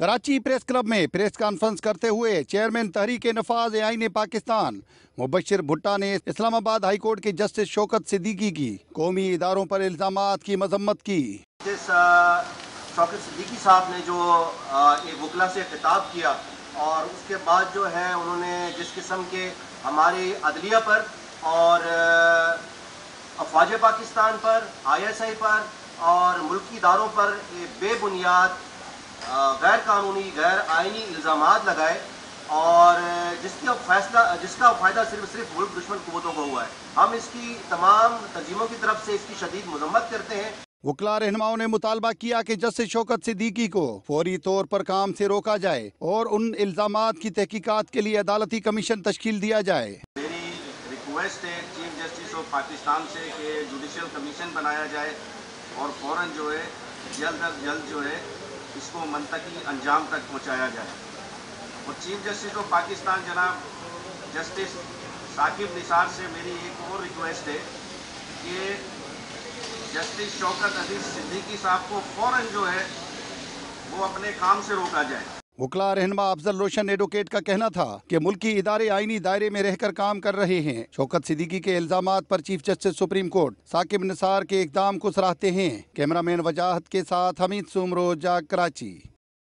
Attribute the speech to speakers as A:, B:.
A: Karachi press club میں press conference کرتے ہوئے چیئرمین تحریک نفاذ آئین پاکستان، مبشر بھٹا نے اسلام آباد ہائی کورٹ کے جسٹس شوکت صدیقی کی، قومی اداروں پر الزامات کی مذمت کی۔
B: جس شوکت صدیقی صاحب نے جو ایک وکلا سے خطاب کیا اور اس کے بعد جو ہے انہوں نے جس قسم کے ہمارے عدلیہ پر اور افواج پاکستان پر، آئی ایس آئی پر اور ملکی اداروں پر بے بنیاد غیر قانونی غیر آئینی الزامات لگائے اور جس کا فیصلہ جس کا فائدہ صرف صرف ملک دشمن قوتوں کو ہوا ہے۔ ہم اس کی تمام تنظیموں کی طرف سے اس کی شدید مذمت کرتے ہیں۔
A: وکلا رہنماؤں نے مطالبہ کیا کہ جسٹس شوکت صدیقی کو فوری طور پر کام سے روکا جائے اور ان الزامات کی تحقیقات کے لیے عدالتی کمیشن تشکیل دیا جائے۔
C: میری ریکویسٹ ہے چیف جسٹس آف پاکستان سے کہ جوڈیشل کمیشن بنایا جائے اور فوراً جو ہے جلد از جلد جو ہے اس کو منطقی انجام تک پہنچایا جائے۔ اور چیف جسٹس آف پاکستان جناب جسٹس ثاقب نثار سے میری ایک اور ریکویسٹ ہے کہ جسٹس شوکت عزیز صدیقی صاحب کو فوراً جو ہے وہ اپنے کام سے روکا جائے۔
A: وکلا رہنما افضل روشن ایڈوکیٹ کا کہنا تھا کہ ملکی ادارے آئینی دائرے میں رہ کر کام کر رہے ہیں۔ شوکت صدیقی کے الزامات پر chief justice supreme court Saqib Nisar کے اقدام کو سراہتے ہیں۔ کیمرہ مین وجاہت کے ساتھ حمید سومرو جا کراچی۔